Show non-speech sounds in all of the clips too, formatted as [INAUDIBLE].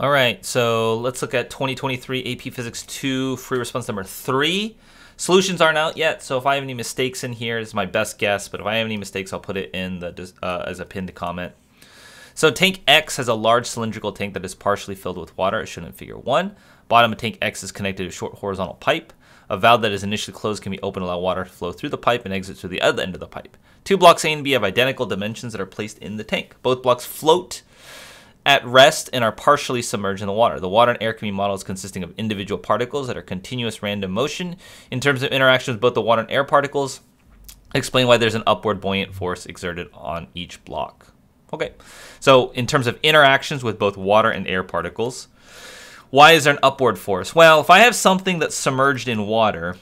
All right, so let's look at 2023 AP Physics 2 free response number 3. Solutions aren't out yet, so if I have any mistakes in here, it's my best guess, but if I have any mistakes, I'll put it in the uh, as a pinned comment. So tank X has a large cylindrical tank that is partially filled with water, as shown in figure 1. Bottom of tank X is connected to a short horizontal pipe. A valve that is initially closed can be opened to allow water to flow through the pipe and exit through the other end of the pipe. Two blocks A and B have identical dimensions that are placed in the tank. Both blocks float at rest and are partially submerged in the water. The water and air can be modeled consisting of individual particles that are continuous random motion. In terms of interaction with both the water and air particles, explain why there's an upward buoyant force exerted on each block. Okay, so in terms of interactions with both water and air particles, why is there an upward force? Well, if I have something that's submerged in water,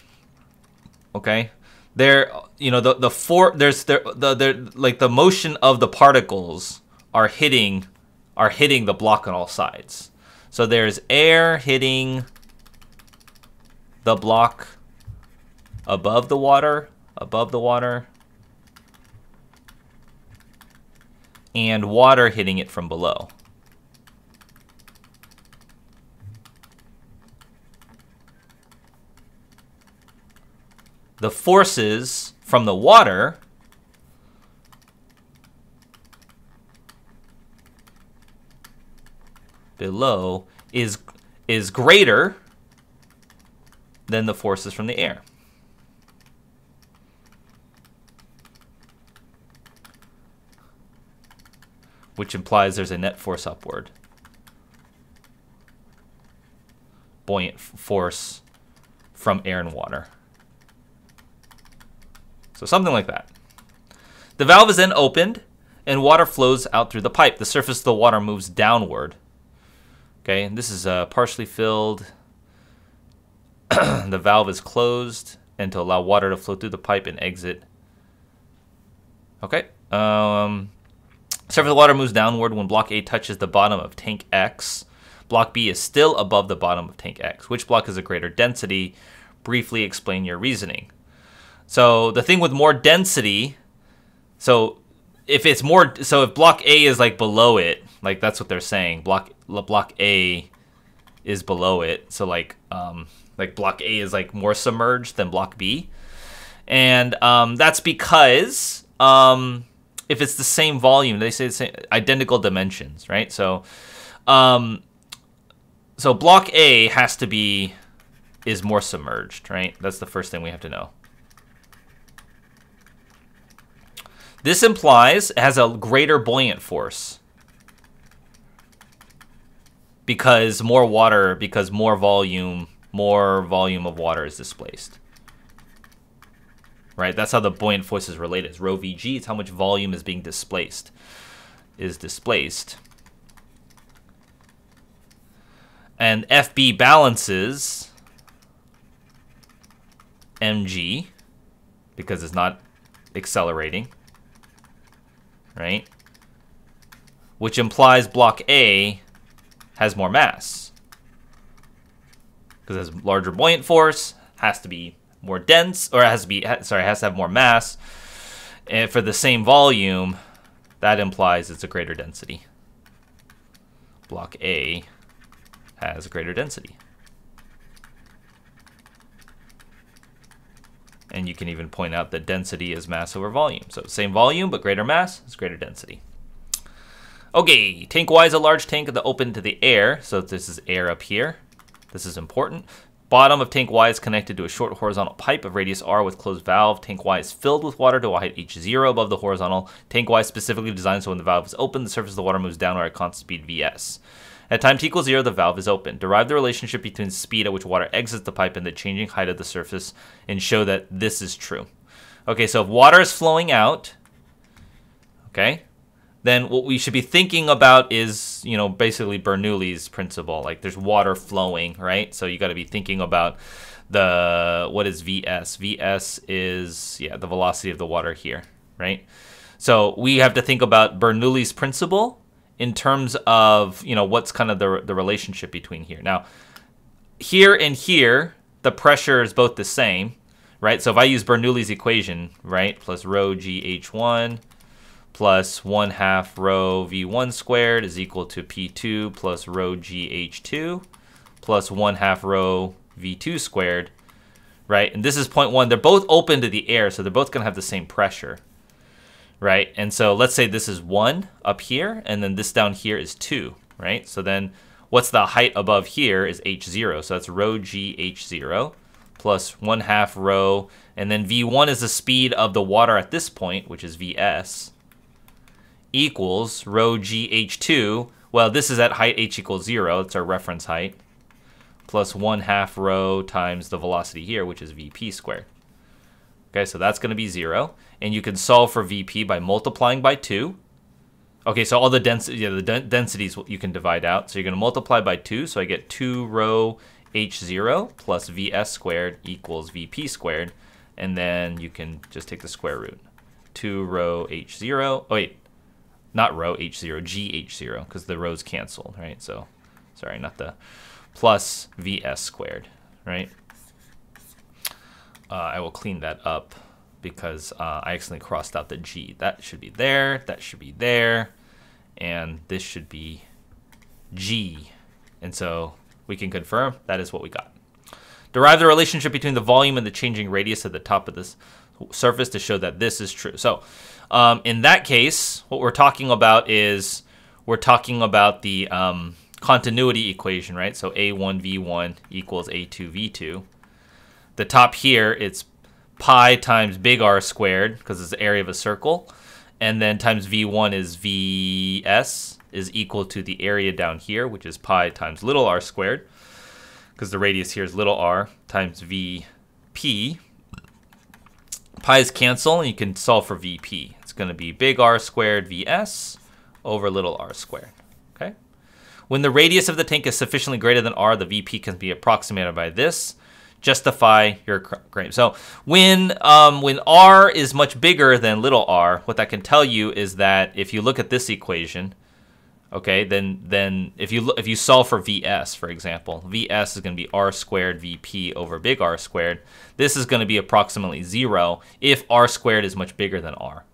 okay, there, you know, the the for there's there the there like the motion of the particles are hitting are hitting the block on all sides. So there's air hitting the block above the water, above the water, and water hitting it from below. The forces from the water below is is greater than the forces from the air. Which implies there's a net force upward. Buoyant force from air and water. So something like that. The valve is then opened and water flows out through the pipe. The surface of the water moves downward Okay, this is uh, partially filled. [CLEARS THROAT] the valve is closed and to allow water to flow through the pipe and exit. Okay. Um, surface the water moves downward when block A touches the bottom of tank X. Block B is still above the bottom of tank X. Which block has a greater density? Briefly explain your reasoning. So the thing with more density, so if it's more, so if block A is like below it, like that's what they're saying. Block block A is below it. So like um like block A is like more submerged than block B. And um that's because um if it's the same volume, they say the same identical dimensions, right? So um so block A has to be is more submerged, right? That's the first thing we have to know. This implies it has a greater buoyant force because more water, because more volume, more volume of water is displaced. Right? That's how the buoyant force is related. It's rho vg, it's how much volume is being displaced. Is displaced. And FB balances mg because it's not accelerating. Right? Which implies block A has more mass. Because it has larger buoyant force, has to be more dense, or it has to be, sorry, has to have more mass. And for the same volume, that implies it's a greater density. Block A has a greater density. And you can even point out that density is mass over volume. So same volume, but greater mass is greater density. Okay, tank Y is a large tank that open to the air. So this is air up here. This is important. Bottom of tank Y is connected to a short horizontal pipe of radius R with closed valve. Tank Y is filled with water to a height h0 above the horizontal. Tank Y is specifically designed so when the valve is open, the surface of the water moves downward at constant speed Vs. At time t equals 0, the valve is open. Derive the relationship between speed at which water exits the pipe and the changing height of the surface and show that this is true. Okay, so if water is flowing out, okay, then what we should be thinking about is, you know, basically Bernoulli's principle. Like there's water flowing, right? So you got to be thinking about the what is Vs? Vs is yeah, the velocity of the water here, right? So we have to think about Bernoulli's principle in terms of, you know, what's kind of the the relationship between here. Now, here and here, the pressure is both the same, right? So if I use Bernoulli's equation, right, plus rho g h1 plus 1 half rho v1 squared is equal to p2 plus rho gh2 plus 1 half rho v2 squared, right? And this is point 1. They're both open to the air, so they're both going to have the same pressure, right? And so let's say this is 1 up here, and then this down here is 2, right? So then what's the height above here is h0, so that's rho g h0 plus 1 half rho, and then v1 is the speed of the water at this point, which is vs, equals rho gh2. Well, this is at height h equals 0. That's our reference height. Plus 1 half rho times the velocity here, which is vp squared. Okay, so that's going to be 0. And you can solve for vp by multiplying by 2. Okay, so all the, density, yeah, the densities you can divide out. So you're going to multiply by 2. So I get 2 rho h0 plus vs squared equals vp squared. And then you can just take the square root. 2 rho h0. Oh, wait not rho h0, gh0, because the rhos canceled, right? So, sorry, not the plus vs squared, right? Uh, I will clean that up because uh, I accidentally crossed out the g. That should be there, that should be there, and this should be g. And so we can confirm that is what we got. Derive the relationship between the volume and the changing radius at the top of this surface to show that this is true. So um, in that case, what we're talking about is we're talking about the um, continuity equation, right? So A1V1 equals A2V2. The top here, it's pi times big R squared, because it's the area of a circle. And then times V1 is Vs is equal to the area down here, which is pi times little r squared, because the radius here is little r, times Vp. Pi's cancel, and you can solve for Vp It's going to be big R squared Vs over little r squared. Okay. When the radius of the tank is sufficiently greater than r, the Vp can be approximated by this. Justify your claim. So when um, when r is much bigger than little r, what that can tell you is that if you look at this equation, okay, then then if you if you solve for Vs, for example, Vs is going to be r squared Vp over big R squared. This is going to be approximately zero if r squared is much bigger than r.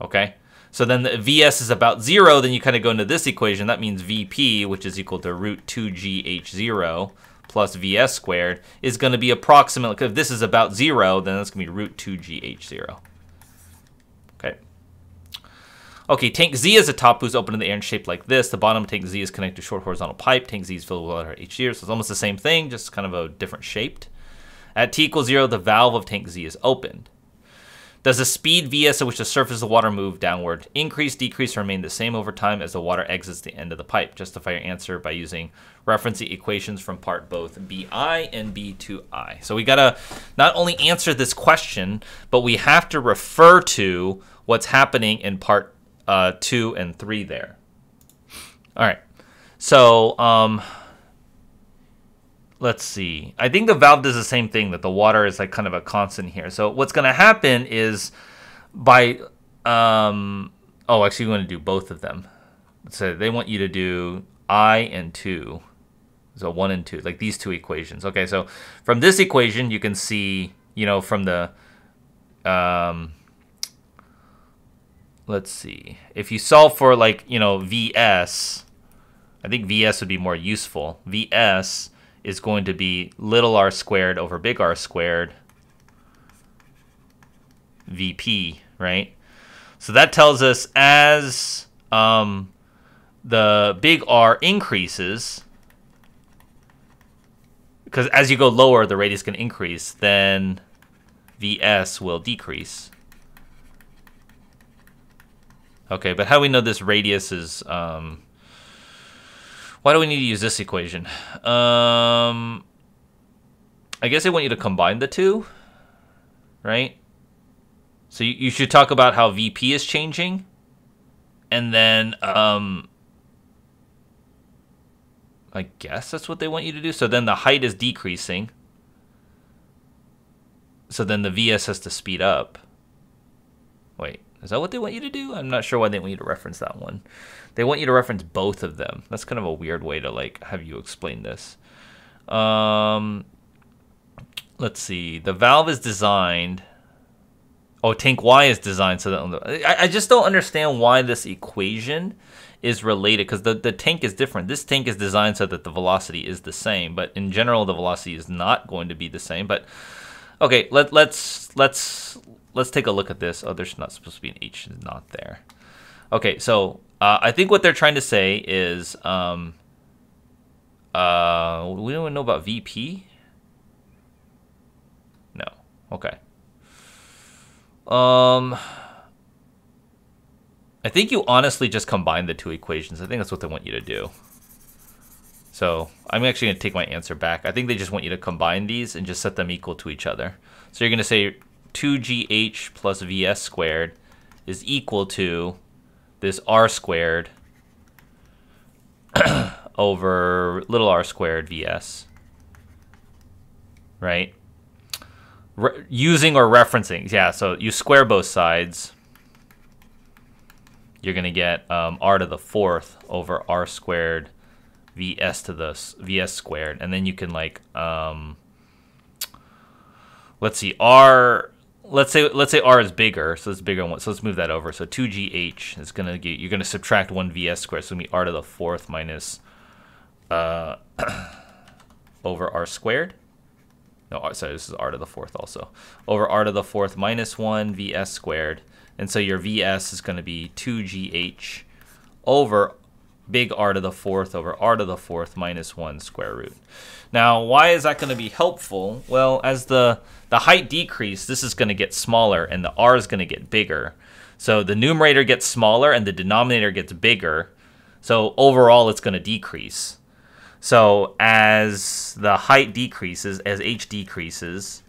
Okay, so then the Vs is about zero, then you kind of go into this equation. That means Vp, which is equal to root 2gh0 plus Vs squared, is going to be approximately, if this is about zero, then that's going to be root 2gh0. Okay. Okay, tank Z is a top who's open in the air and shaped like this. The bottom tank Z is connected to short horizontal pipe. Tank Z is filled with water each year, so it's almost the same thing, just kind of a different shaped. At t equals zero, the valve of tank Z is opened. Does the speed vs at which the surface of the water move downward increase, decrease, or remain the same over time as the water exits the end of the pipe? Justify your answer by using reference the equations from part both BI and B2I. So we got to not only answer this question, but we have to refer to what's happening in part uh, 2 and 3 there. All right. So, um, let's see. I think the valve does the same thing that the water is like kind of a constant here. So what's going to happen is by um oh, actually we want to do both of them. So they want you to do i and 2. So 1 and 2, like these two equations. Okay, so from this equation you can see, you know, from the um let's see. If you solve for like, you know, VS, I think VS would be more useful. VS is going to be little r squared over big R squared VP, right? So that tells us as um, the big R increases, because as you go lower, the radius can increase, then Vs will decrease. Okay, but how do we know this radius is um, why do we need to use this equation? Um, I guess I want you to combine the two, right? So you, you should talk about how VP is changing, and then um, I guess that's what they want you to do. So then the height is decreasing. So then the VS has to speed up. Wait, is that what they want you to do? I'm not sure why they want you to reference that one. They want you to reference both of them. That's kind of a weird way to like have you explain this. Um, let's see. The valve is designed Oh, tank Y is designed so that I, I just don't understand why this equation is related because the, the tank is different. This tank is designed so that the velocity is the same, but in general the velocity is not going to be the same. But okay, let let's let's let's take a look at this. Oh, there's not supposed to be an H, not there. Okay, so uh, I think what they're trying to say is um, uh, we don't know about VP. No. Okay. Um, I think you honestly just combine the two equations. I think that's what they want you to do. So I'm actually going to take my answer back. I think they just want you to combine these and just set them equal to each other. So you're going to say 2gh plus vs squared is equal to this r squared [CLEARS THROAT] over little r squared vs. Right? Re using or referencing. Yeah, so you square both sides. You're going to get um, r to the fourth over r squared vs to the vs squared. And then you can like, um, let's see, r let's say let's say r is bigger, so it's bigger one. So let's move that over. So 2gh is gonna get you're gonna subtract one vs squared, so it's gonna be r to the fourth minus uh, [CLEARS THROAT] over r squared. No, sorry, this is r to the fourth also. Over r to the fourth minus 1 vs squared. And so your vs is going to be 2gh over big r to the fourth over r to the fourth minus 1 square root. Now, why is that going to be helpful? Well, as the, the height decrease, this is going to get smaller and the r is going to get bigger. So the numerator gets smaller and the denominator gets bigger. So overall, it's going to decrease. So as the height decreases, as h decreases,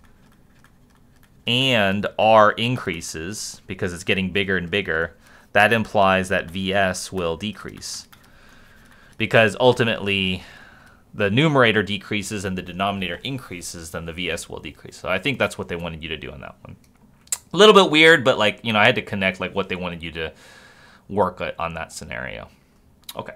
and r increases because it's getting bigger and bigger, that implies that vs will decrease. Because ultimately, the numerator decreases and the denominator increases, then the vs will decrease. So I think that's what they wanted you to do on that one. A little bit weird, but like, you know, I had to connect like what they wanted you to work on that scenario. Okay.